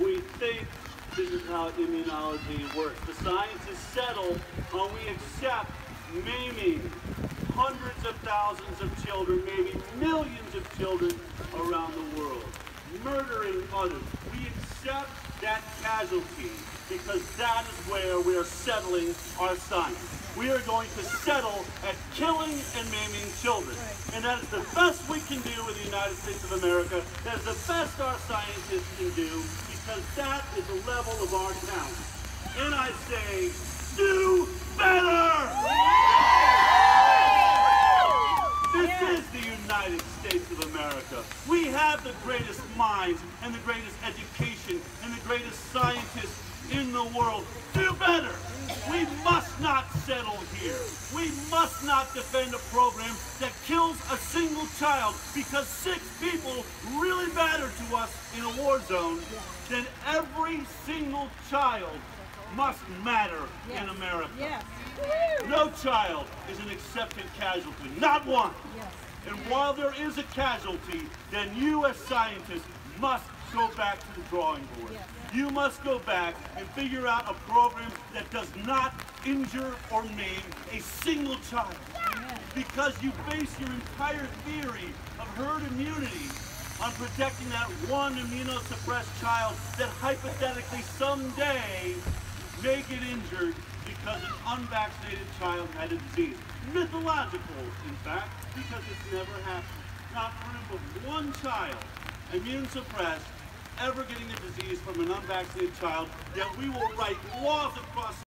we think this is how immunology works. The science is settled when we accept maiming hundreds of thousands of children, maybe millions of children around the world, murdering others. We accept that casualty because that is where we are settling our science. We are going to settle at killing and maiming children. And that is the best we can do in the United States of America. That is the best our scientists can do because that is the level of our talent. And I say, do better! This is the United States of America. We have the greatest minds and the greatest education and the greatest scientists in the world. Do better! We must not settle here. We must not defend a program that kills a single child because six people really matter to us in a war zone. Then every single child must matter in America. Yes. No child is an accepted casualty, not one. Yes. And while there is a casualty, then you as scientists must go back to the drawing board. You must go back and figure out a program that does not injure or maim a single child. Because you base your entire theory of herd immunity on protecting that one immunosuppressed child that hypothetically someday may get injured because an unvaccinated child had a disease. Mythological, in fact, because it's never happened. Not proof of one child, immune suppressed, ever getting a disease from an unvaccinated child, yet we will write laws across